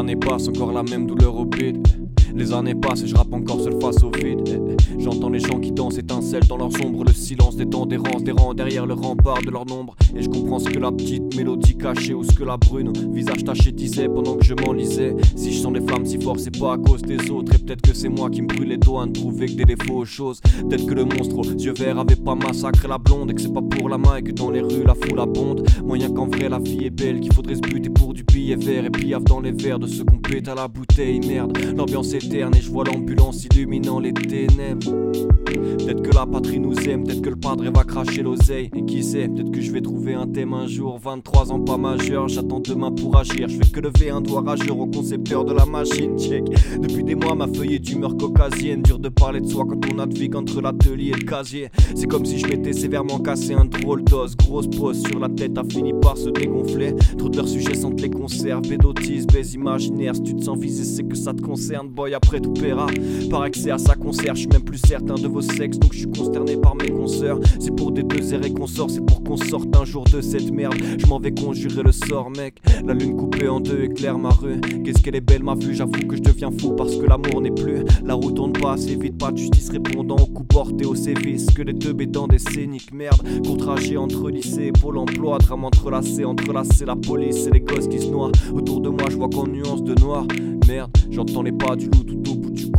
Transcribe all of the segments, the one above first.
années passent, encore la même douleur au bide. Les années passent et je rappe encore seul face au vide. J'entends les gens qui dansent, étincellent dans leur sombre, le silence des temps d'errance, des rangs derrière le rempart de leur nombre. Et je comprends ce que la petite mélodie cachée ou ce que la brune, visage taché, disait pendant que je m'enlisais. Si je sens les flammes si fort, c'est pas à cause des autres. Et peut-être que c'est moi qui me brûle les doigts, ne trouver que des défauts aux choses. Peut-être que le monstre aux yeux verts avait pas massacré la blonde et que c'est pas pour la main et que dans les rues la foule abonde. Moyen qu'en vrai la vie est belle, qu'il faudrait se buter pour du billet vert et piaf dans les verres de ceux qu'on pète à la bouteille. Merde, l'ambiance et je vois l'ambulance illuminant les ténèbres. Peut-être que la patrie nous aime, peut-être que le padre va cracher l'oseille. Et qui sait, peut-être que je vais trouver un thème un jour. 23 ans pas majeur, j'attends demain pour agir. Je fais que lever un doigt rageur au concepteur de la machine. Check. Depuis des mois, ma feuille est d'humeur caucasienne. Dur de parler de soi quand on navigue entre l'atelier et le casier. C'est comme si je m'étais sévèrement cassé un drôle d'os. Grosse pose sur la tête a fini par se dégonfler. Trop de leurs sujets sentent les conserves. Bédotis, baise imaginaire. Si tu te sens visé, c'est que ça te concerne. Boy, après tout paiera. Par que à sa concert, je suis même plus certain de vos sexes. Donc je suis consterné par mes consoeurs. C'est pour des deux et qu'on sort, c'est pour qu'on sorte un jour de cette merde. Je m'en vais conjurer le sort, mec. La lune coupée en deux éclaire ma rue. Qu'est-ce qu'elle est belle, ma vue. J'avoue que je deviens fou parce que l'amour n'est plus. La route tourne pas assez vite, pas de justice répondant au coup porté au sévice. Que les deux dans des scéniques, merde. Contragé entre lycée et pôle emploi. Drame entrelacé, entrelacé la police et les gosses qui se noient. Autour de moi, je vois qu'en nuance de noir. Merde, j'entends les pas du loup tout au bout du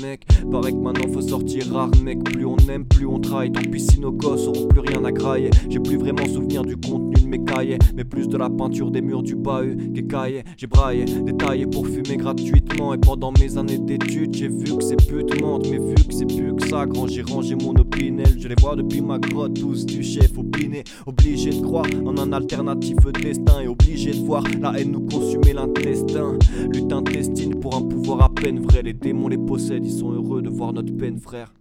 mec. Paraît que maintenant faut sortir rare, mec. Plus on aime, plus on travaille. Tant pis si nos gosses auront plus rien à grailler. J'ai plus vraiment souvenir du contenu de mes cahiers, mais plus de la peinture des murs du bahut cahiers J'ai braillé, détaillé pour fumer gratuitement. Et pendant mes années d'études, j'ai vu que ces putes mentent, mais vu que c'est plus que ça, grand, j'ai rangé mon opinel. Je les vois depuis ma grotte, tous du chef opiné. Obligé de croire en un alternatif destin et obligé de voir la haine nous consumer l'intestin. Lutte intestine pour un pouvoir à peine vrai. Les démons les ils sont heureux de voir notre peine, frère.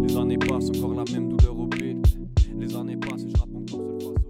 Les années passent, encore la même douleur au bide. Les années passent, je